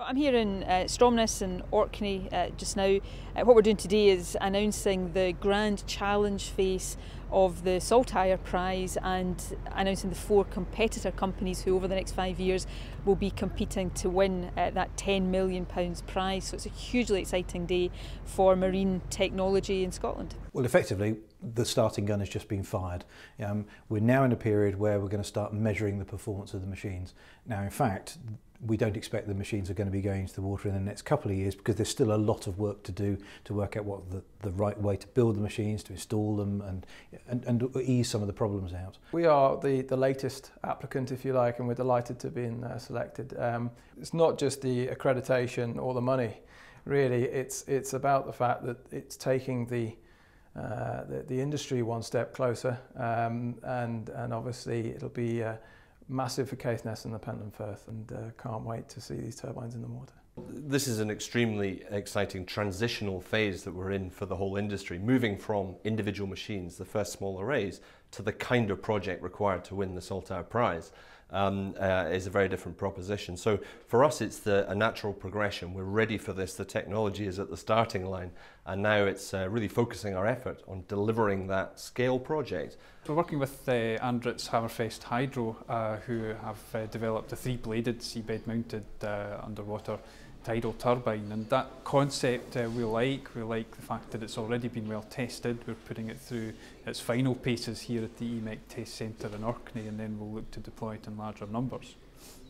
I'm here in uh, Stromness in Orkney uh, just now. Uh, what we're doing today is announcing the grand challenge face of the Saltire Prize and announcing the four competitor companies who over the next five years will be competing to win uh, that £10 million prize. So it's a hugely exciting day for marine technology in Scotland. Well, effectively, the starting gun has just been fired. Um, we're now in a period where we're going to start measuring the performance of the machines. Now, in fact, we don't expect the machines are going to be going into the water in the next couple of years because there's still a lot of work to do to work out what the, the right way to build the machines, to install them and, and, and ease some of the problems out. We are the, the latest applicant, if you like, and we're delighted to been uh, selected. Um, it's not just the accreditation or the money, really, it's, it's about the fact that it's taking the uh, the, the industry one step closer um, and, and obviously it'll be uh, massive for Caithness and the Pentland Firth and uh, can't wait to see these turbines in the water. This is an extremely exciting transitional phase that we're in for the whole industry, moving from individual machines, the first small arrays, to the kind of project required to win the Saltire Prize um, uh, is a very different proposition. So for us, it's the, a natural progression. We're ready for this. The technology is at the starting line, and now it's uh, really focusing our effort on delivering that scale project. We're working with uh, Andritz Hammerfest Hydro, uh, who have uh, developed a three-bladed seabed-mounted uh, underwater tidal turbine and that concept uh, we like. We like the fact that it's already been well tested. We're putting it through its final paces here at the EMEC Test Centre in Orkney and then we'll look to deploy it in larger numbers.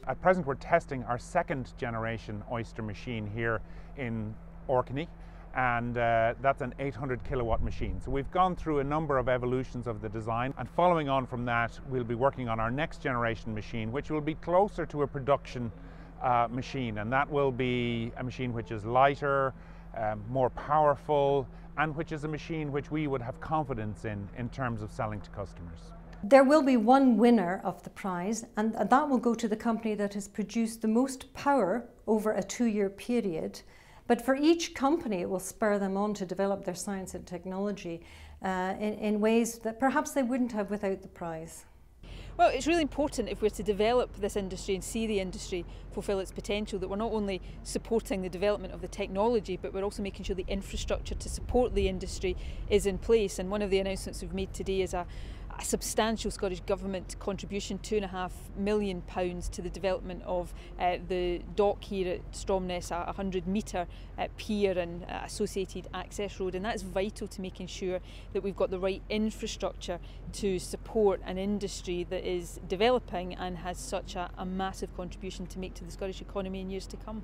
At present we're testing our second generation Oyster machine here in Orkney and uh, that's an 800 kilowatt machine. So we've gone through a number of evolutions of the design and following on from that we'll be working on our next generation machine which will be closer to a production uh, machine, and that will be a machine which is lighter, um, more powerful, and which is a machine which we would have confidence in in terms of selling to customers. There will be one winner of the prize, and that will go to the company that has produced the most power over a two year period. But for each company, it will spur them on to develop their science and technology uh, in, in ways that perhaps they wouldn't have without the prize. Well, it's really important if we're to develop this industry and see the industry fulfil its potential that we're not only supporting the development of the technology, but we're also making sure the infrastructure to support the industry is in place. And one of the announcements we've made today is a a substantial Scottish Government contribution, £2.5 million pounds to the development of uh, the dock here at Stromness, a 100 metre uh, pier and uh, associated access road. And that's vital to making sure that we've got the right infrastructure to support an industry that is developing and has such a, a massive contribution to make to the Scottish economy in years to come.